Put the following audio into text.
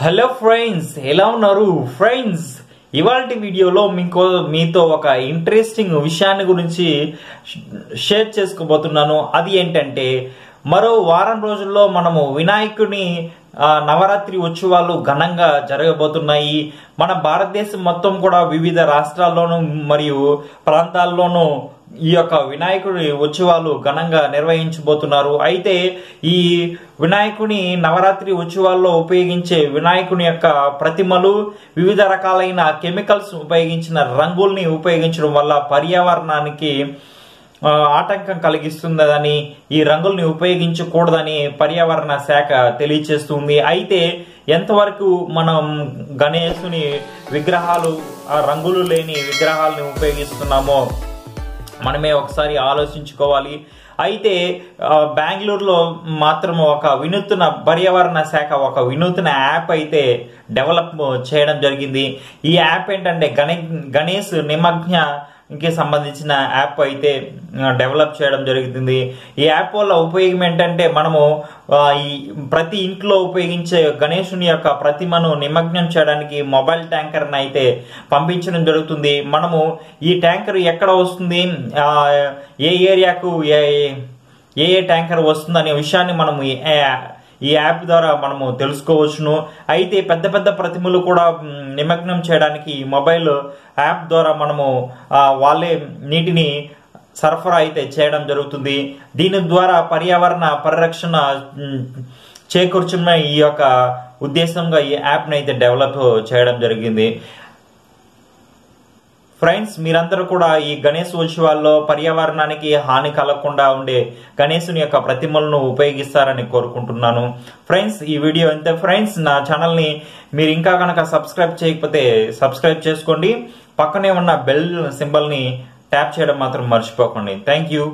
Hello friends ఎలా ఉన్నారు? Friends ఇవాళ వీడియోలో మీకు మీతో ఒక ఇంట్రెస్టింగ్ విషయాన్ని గురించి షేర్ చేసుకోబోతున్నాను. అది ఏంటంటే మరో వారం రోజుల్లో మనము వినాయకుని నవరాత్రి ఉత్సవాలు ఘనంగా జరగబోతున్నాయి. మన భారతదేశం మొత్తం కూడా వివిధ రాష్ట్రాల్లోనూ మరియు ప్రాంతాల్లోనూ ఈ యొక్క వినాయకుడి ఉత్సవాలు ఘనంగా నిర్వహించబోతున్నారు. అయితే ఈ వినాయకుని నవరాత్రి ఉత్సవాల్లో ఉపయోగించే వినాయకుని యొక్క ప్రతిమలు వివిధ రకాలైన కెమికల్స్ ఉపయోగించిన రంగుల్ని ఉపయోగించడం వల్ల పర్యావరణానికి ఆటంకం కలిగిస్తుందని ఈ రంగుల్ని ఉపయోగించకూడదని పర్యావరణ శాఖ తెలియచేస్తుంది. అయితే ఎంతవరకు మనం గణేశుని విగ్రహాలు ఆ రంగులు లేని విగ్రహాలని ఉపయోగిస్తున్నామో మనమే ఒకసారి ఆలోచించుకోవాలి. అయితే బెంగళూరులో మాత్రం ఒక వినూత్న పర్యావరణ శాఖ ఒక వినూత్న యాప్ అయితే డెవలప్ చేయడం జరిగింది. ఈ యాప్ ఏంటంటే గణే గణేష్ నిమగ్న కి సంబంధించిన యాప్ అయితే డెవలప్ చేయడం జరుగుతుంది. ఈ యాప్ వల్ల ఉపయోగం ఏంటంటే మనము ఈ ప్రతి ఇంట్లో ఉపయోగించే గణేశుని యొక్క ప్రతిమను నిమగ్నం చేయడానికి మొబైల్ ట్యాంకర్ని అయితే పంపించడం జరుగుతుంది. మనము ఈ ట్యాంకర్ ఎక్కడ వస్తుంది ఏ ఏరియాకు ఏ ఏ ఏ ట్యాంకర్ వస్తుందనే విషయాన్ని మనము ఈ యాప్ ద్వారా మనము తెలుసుకోవచ్చును. అయితే పెద్ద పెద్ద ప్రతిమలు కూడా నిమగ్నం చేయడానికి ఈ మొబైల్ యాప్ ద్వారా మనము వాళ్ళే నీటిని సరఫరా అయితే చేయడం జరుగుతుంది. దీని ద్వారా పర్యావరణ పరిరక్షణ చేకూర్చున్న ఈ యొక్క ఉద్దేశంగా ఈ యాప్ని అయితే డెవలప్ చేయడం జరిగింది. ఫ్రెండ్స్ మీరందరూ కూడా ఈ గణేష్ ఉత్సవాల్లో పర్యావరణానికి హాని కలగకుండా ఉండే గణేశుని యొక్క ప్రతిమలను ఉపయోగిస్తారని కోరుకుంటున్నాను. ఫ్రెండ్స్ ఈ వీడియో అంతే ఫ్రెండ్స్ నా ఛానల్ని మీరు ఇంకా కనుక సబ్స్క్రైబ్ చేయకపోతే సబ్స్క్రైబ్ చేసుకోండి. పక్కనే ఉన్న బెల్ సింబల్ని ట్యాప్ చేయడం మాత్రం మర్చిపోకండి. Thank you